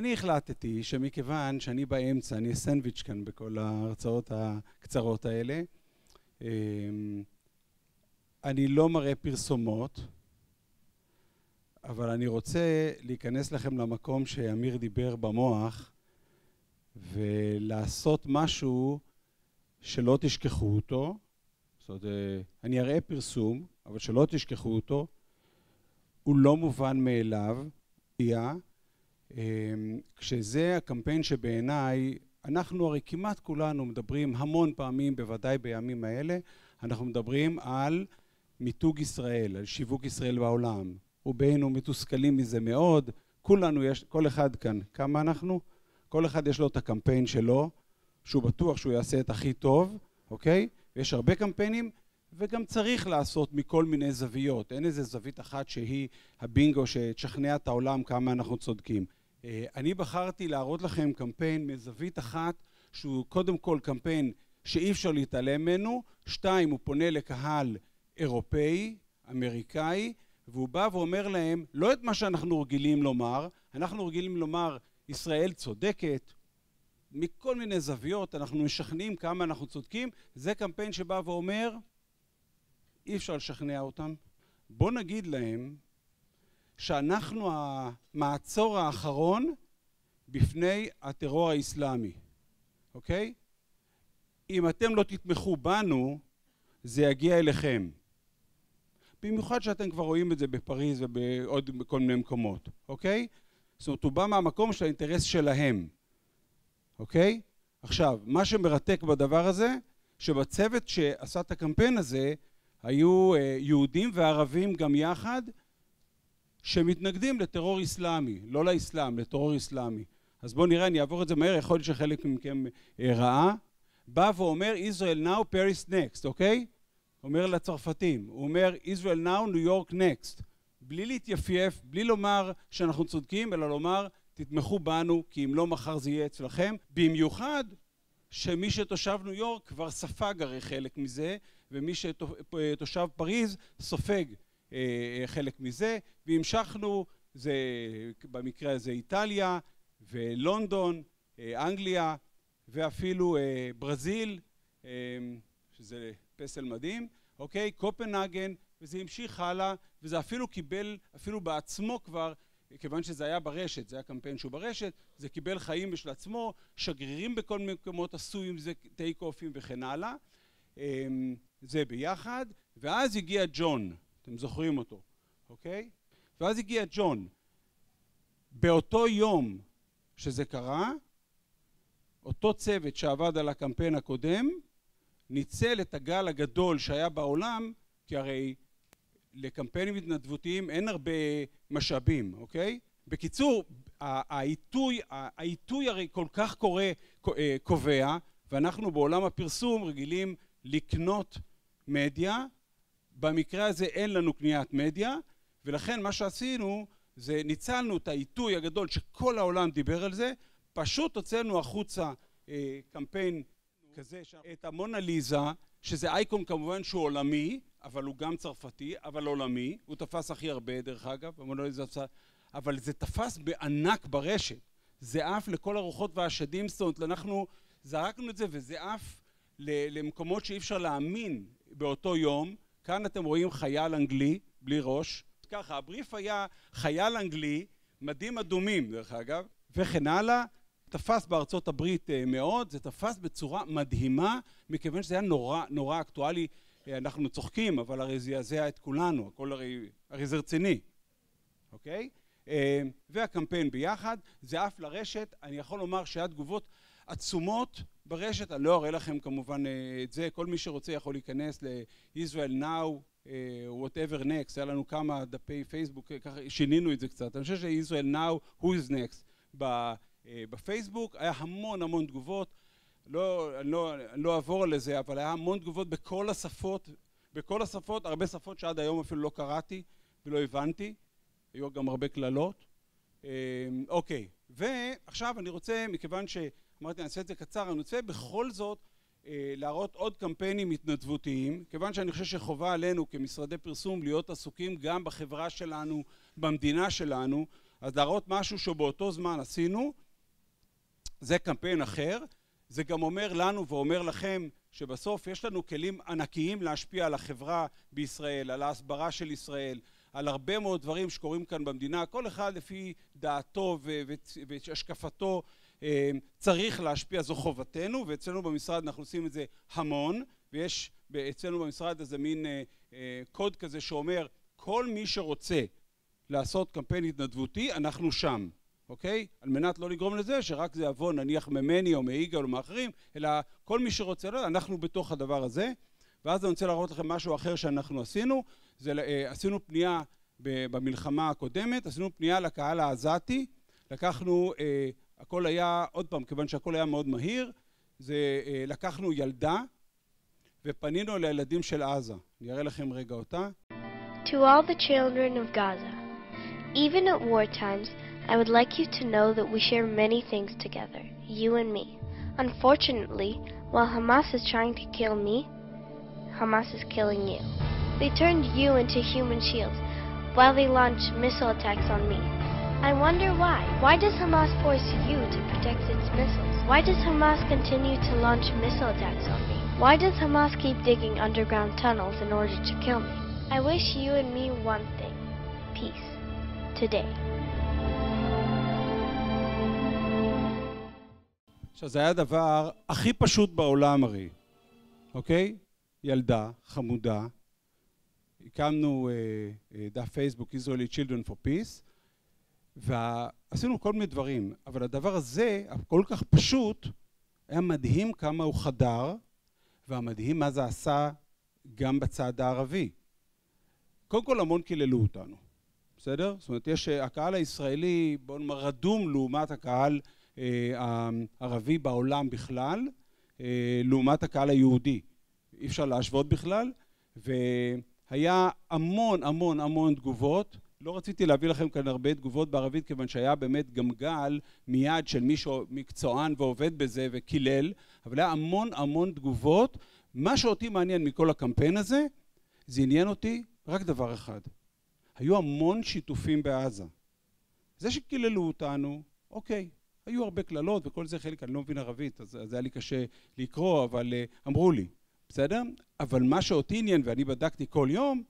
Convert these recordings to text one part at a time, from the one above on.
אני החלטתי שמכיוון שאני באמצע, אני סנדוויץ' כאן בכל ההרצאות הקצרות האלה, אמ, אני לא מראה פרסומות, אבל אני רוצה להיכנס לכם למקום שאמיר דיבר במוח ולעשות משהו שלא תשכחו אותו. זאת אומרת, אה, אני אראה פרסום, אבל שלא תשכחו אותו. הוא לא מובן מאליו, אמ, כשזה הקמפיין שבעיניי, אנחנו הרי כמעט כולנו מדברים המון פעמים, בוודאי בימים האלה, אנחנו מדברים על מיתוג ישראל, על שיווק ישראל בעולם. רובנו מתוסכלים מזה מאוד, כולנו יש, כל אחד כאן, כמה אנחנו? כל אחד יש לו את הקמפיין שלו, שהוא בטוח שהוא יעשה את הכי טוב, אוקיי? יש הרבה קמפיינים, וגם צריך לעשות מכל מיני זוויות. אין איזה זווית אחת שהיא הבינגו שתשכנע את העולם כמה אנחנו צודקים. אה, אני בחרתי להראות לכם קמפיין מזווית אחת שהוא קודם כל קמפיין שאי אפשר להתעלם ממנו, שתיים הוא פונה לקהל אירופאי, אמריקאי, והוא בא ואומר להם לא את מה שאנחנו רגילים לומר, אנחנו רגילים לומר ישראל צודקת, מכל מיני זוויות אנחנו משכנעים כמה אנחנו צודקים, זה קמפיין שבא ואומר אי אפשר לשכנע אותם, בוא נגיד להם שאנחנו המעצור האחרון בפני הטרור האסלאמי, אוקיי? אם אתם לא תתמכו בנו, זה יגיע אליכם. במיוחד שאתם כבר רואים את זה בפריז ובעוד בכל מיני מקומות, אוקיי? זאת אומרת, הוא בא מהמקום של האינטרס שלהם, אוקיי? עכשיו, מה שמרתק בדבר הזה, שבצוות שעשה את הקמפיין הזה, היו אה, יהודים וערבים גם יחד, שמתנגדים לטרור אסלאמי, לא לאסלאם, לטרור אסלאמי. אז בואו נראה, אני אעבור את זה מהר, יכול להיות שחלק מכם אה, ראה. בא ואומר Israel now, Paris next, אוקיי? אומר לצרפתים, הוא אומר Israel now, New York next. בלי להתייפייף, בלי לומר שאנחנו צודקים, אלא לומר תתמכו בנו, כי אם לא מחר זה יהיה אצלכם. במיוחד שמי שתושב ניו יורק כבר ספג הרי חלק מזה, ומי שתושב פריז סופג אה, חלק מזה, והמשכנו, זה במקרה הזה איטליה ולונדון, אה, אנגליה ואפילו אה, ברזיל, שזה פסל מדהים, אוקיי? קופנהגן, וזה המשיך הלאה, וזה אפילו קיבל, אפילו בעצמו כבר, כיוון שזה היה ברשת, זה היה קמפיין שהוא ברשת, זה קיבל חיים בשל עצמו, שגרירים בכל מיני מקומות עשו עם זה טייק אופים וכן הלאה. זה ביחד, ואז הגיע ג'ון, אתם זוכרים אותו, אוקיי? ואז הגיע ג'ון. באותו יום שזה קרה, אותו צוות שעבד על הקמפיין הקודם, ניצל את הגל הגדול שהיה בעולם, כי הרי לקמפיינים התנדבותיים אין הרבה משאבים, אוקיי? בקיצור, העיתוי, העיתוי הרי כל כך קורה, אה, קובע, ואנחנו בעולם הפרסום רגילים לקנות מדיה במקרה הזה אין לנו קניית מדיה ולכן מה שעשינו זה ניצלנו את העיתוי הגדול שכל העולם דיבר על זה פשוט הוצאנו החוצה אה, קמפיין כזה את המונליזה שזה אייקון כמובן שהוא עולמי אבל הוא גם צרפתי אבל עולמי. הוא תפס הכי הרבה דרך אגב המונליזה אבל זה תפס בענק ברשת. זה עף לכל הרוחות והשדים זאת אומרת אנחנו זרקנו את זה וזה עף למקומות שאי אפשר להאמין באותו יום כאן אתם רואים חייל אנגלי בלי ראש. ככה הבריף היה חייל אנגלי מדים אדומים דרך אגב וכן הלאה. תפס בארצות הברית אה, מאוד זה תפס בצורה מדהימה מכיוון שזה היה נורא נורא אקטואלי. אה, אנחנו צוחקים אבל הרי זה יעזע את כולנו הכל הרי, הרי זה רציני אוקיי? אה, והקמפיין ביחד זה עף לרשת. אני יכול לומר שהיה תגובות עצומות ברשת, אני לא אראה לכם כמובן אה, את זה, כל מי שרוצה יכול להיכנס ל-Israel Now, אה, whatever next, היה לנו כמה דפי פייסבוק, ככה שינינו את זה קצת, אני חושב ש-Israel Now, who is next, בפייסבוק, היה המון המון תגובות, לא, אני לא, אני לא אעבור על זה, אבל היה המון תגובות בכל השפות, בכל השפות, הרבה שפות שעד היום אפילו לא קראתי ולא הבנתי, היו גם הרבה קללות. אוקיי, ועכשיו אני רוצה, מכיוון ש... אמרתי אני אעשה את זה קצר, אני רוצה בכל זאת אה, להראות עוד קמפיינים התנדבותיים, כיוון שאני חושב שחובה עלינו כמשרדי פרסום להיות עסוקים גם בחברה שלנו, במדינה שלנו, אז להראות משהו שבאותו זמן עשינו, זה קמפיין אחר, זה גם אומר לנו ואומר לכם שבסוף יש לנו כלים ענקיים להשפיע על החברה בישראל, על ההסברה של ישראל, על הרבה מאוד דברים שקורים כאן במדינה, כל אחד לפי דעתו והשקפתו. אה, צריך להשפיע, זו חובתנו, ואצלנו במשרד אנחנו עושים את זה המון, ויש אצלנו במשרד איזה מין אה, אה, קוד כזה שאומר כל מי שרוצה לעשות קמפיין התנדבותי אנחנו שם אוקיי? על מנת לא לגרום לזה שרק זה יבוא נניח ממני או מיגאל או מאחרים אלא כל מי שרוצה, לא, אנחנו בתוך הדבר הזה. ואז אני רוצה להראות לכם משהו אחר שאנחנו עשינו. זה עשינו פנייה במלחמה הקודמת עשינו פנייה לקהל העזתי. לקחנו הכל היה עוד פעם כיוון שהכל היה מאוד מהיר זה לקחנו ילדה ופנינו לילדים של עזה אני אראה לכם רגע אותה To all the children of Gaza even at war times I would like you to know that we share many things together you and me unfortunately while Hamas is trying to kill me Hamas is killing you they turned you into human shields while they launch missile attacks on me I wonder why. Why does Hamas force you to protect its missiles? Why does Hamas continue to launch missile attacks on me? Why does Hamas keep digging underground tunnels in order to kill me? I wish you and me one thing peace. Today. עכשיו זה היה הדבר הכי פשוט בעולם הרי, אוקיי? ילדה, חמודה, הקמנו uh, uh, דף פייסבוק Israeli Children for Peace ועשינו כל מיני דברים, אבל הדבר הזה, הכל כך פשוט, היה מדהים כמה הוא חדר, והמדהים מה זה עשה גם בצד הערבי. קודם כל המון קיללו אותנו, בסדר? זאת אומרת, יש הקהל הישראלי, בוא נאמר, רדום לעומת הקהל אה, הערבי בעולם בכלל, אה, לעומת הקהל היהודי. אי אפשר להשוות בכלל, והיה המון המון המון תגובות. לא רציתי להביא לכם כאן הרבה תגובות בערבית כיוון שהיה באמת גם גל מיד של מישהו מקצוען ועובד בזה וקילל אבל היה המון המון תגובות. מה שאותי מעניין מכל הקמפיין הזה זה עניין אותי רק דבר אחד. היו המון שיתופים בעזה. זה שקיללו אותנו אוקיי היו הרבה קללות וכל זה חלק אני לא מבין ערבית אז זה היה לי קשה לקרוא אבל אמרו לי בסדר? אבל מה שאותי עניין ואני בדקתי כל יום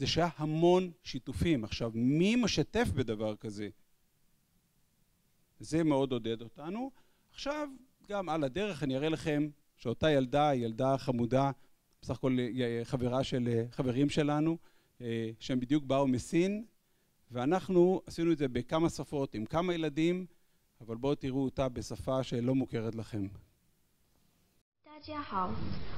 זה שהיה המון שיתופים. עכשיו, מי משתף בדבר כזה? זה מאוד עודד אותנו. עכשיו, גם על הדרך אני אראה לכם שאותה ילדה, ילדה חמודה, בסך הכל חברה של חברים שלנו, שהם בדיוק באו מסין, ואנחנו עשינו את זה בכמה שפות עם כמה ילדים, אבל בואו תראו אותה בשפה שלא מוכרת לכם. 大家好，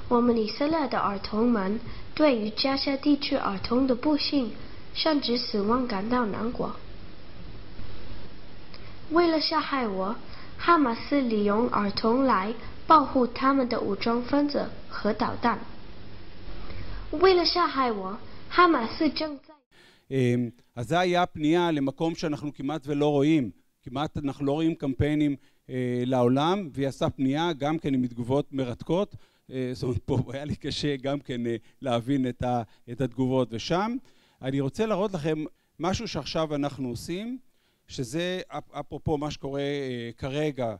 我们以色列的儿童们对于加沙地区儿童的不幸甚至死亡感到难过。为了杀害我，哈马斯利用儿童来保护他们的武装分子和导弹。为了杀害我，哈马斯正在 אז זה היה פנייה למקום שאנחנו כמעט ולא רואים, כמעט אנחנו לא רואים קמפיינים לעולם והיא עשה פנייה גם כן עם תגובות מרתקות. זאת אומרת פה היה לי קשה גם כן להבין את התגובות. ושם אני רוצה להראות לכם משהו שעכשיו אנחנו עושים שזה אפרופו מה שקורה כרגע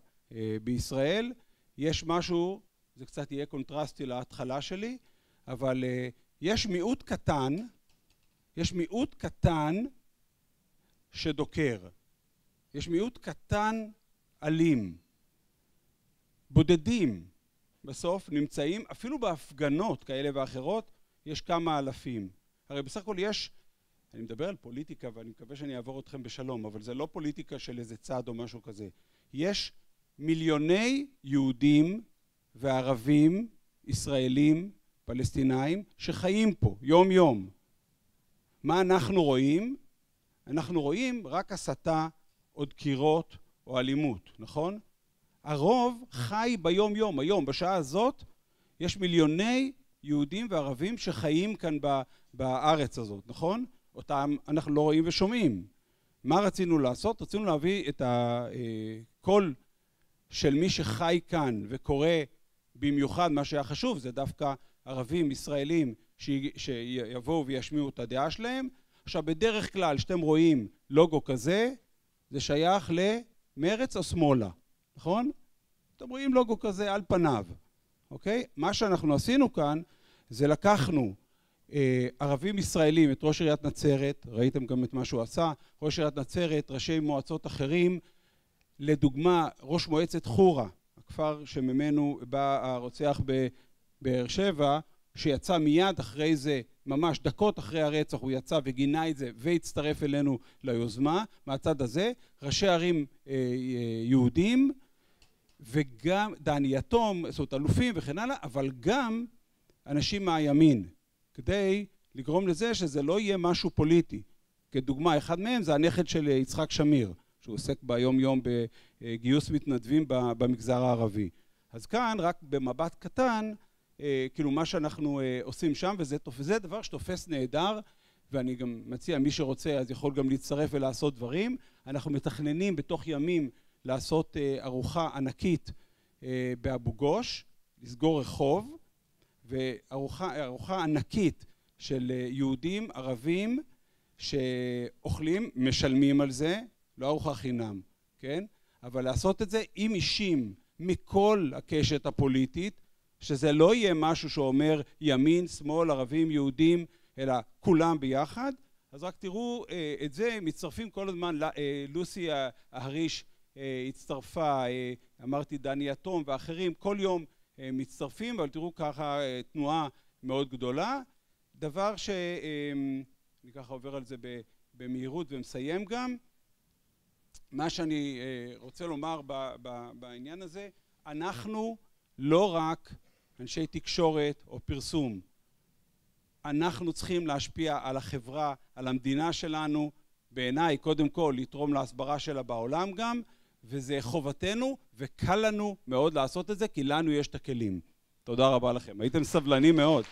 בישראל יש משהו זה קצת יהיה קונטרסטי להתחלה שלי אבל יש מיעוט קטן יש מיעוט קטן שדוקר. יש מיעוט קטן אלים בודדים בסוף נמצאים אפילו בהפגנות כאלה ואחרות יש כמה אלפים. הרי בסך הכל יש אני מדבר על פוליטיקה ואני מקווה שאני אעבור אתכם בשלום אבל זה לא פוליטיקה של איזה צד או משהו כזה. יש מיליוני יהודים וערבים ישראלים פלסטינאים שחיים פה יום יום מה אנחנו רואים? אנחנו רואים רק הסתה או דקירות או אלימות, נכון? הרוב חי ביום יום, היום, בשעה הזאת יש מיליוני יהודים וערבים שחיים כאן בארץ הזאת, נכון? אותם אנחנו לא רואים ושומעים. מה רצינו לעשות? רצינו להביא את הקול של מי שחי כאן וקורא במיוחד מה שהיה חשוב זה דווקא ערבים ישראלים שיבואו וישמיעו את הדעה שלהם עכשיו בדרך כלל שאתם רואים לוגו כזה זה שייך למרץ או שמאלה, נכון? אתם רואים לוגו כזה על פניו, אוקיי? מה שאנחנו עשינו כאן זה לקחנו אה, ערבים ישראלים, את ראש עיריית נצרת, ראיתם גם את מה שהוא עשה, ראש עיריית נצרת, ראשי מועצות אחרים, לדוגמה ראש מועצת חורה, הכפר שממנו בא הרוצח בבאר שבע, שיצא מיד אחרי זה, ממש דקות אחרי הרצח הוא יצא וגינה את זה והצטרף אלינו ליוזמה מהצד הזה, ראשי ערים אה, יהודים וגם דני יתום, זאת אומרת אלופים וכן הלאה, אבל גם אנשים מהימין, כדי לגרום לזה שזה לא יהיה משהו פוליטי. כדוגמה, אחד מהם זה הנכד של יצחק שמיר, שהוא עוסק ביום יום בגיוס מתנדבים במגזר הערבי. אז כאן, רק במבט קטן, אה, כאילו מה שאנחנו אה, עושים שם, וזה, וזה דבר שתופס נהדר, ואני גם מציע, מי שרוצה אז יכול גם להצטרף ולעשות דברים. אנחנו מתכננים בתוך ימים לעשות אה, ארוחה ענקית באבו גוש, לסגור רחוב, וארוחה ענקית של יהודים, ערבים, שאוכלים, משלמים על זה, לא ארוחה חינם, כן? אבל לעשות את זה עם אישים מכל הקשת הפוליטית, שזה לא יהיה משהו שאומר ימין, שמאל, ערבים, יהודים, אלא כולם ביחד. אז רק תראו אה, את זה, מצטרפים כל הזמן, אה, לוסי ההריש אה, הצטרפה, אה, אמרתי דני יתום ואחרים, כל יום אה, מצטרפים, אבל תראו ככה אה, תנועה מאוד גדולה. דבר שאני אה, ככה עובר על זה במהירות ומסיים גם. מה שאני אה, רוצה לומר בעניין הזה, אנחנו לא רק אנשי תקשורת או פרסום. אנחנו צריכים להשפיע על החברה, על המדינה שלנו, בעיניי קודם כל לתרום להסברה שלה בעולם גם, וזה חובתנו, וקל לנו מאוד לעשות את זה, כי לנו יש את הכלים. תודה רבה לכם. הייתם סבלנים מאוד.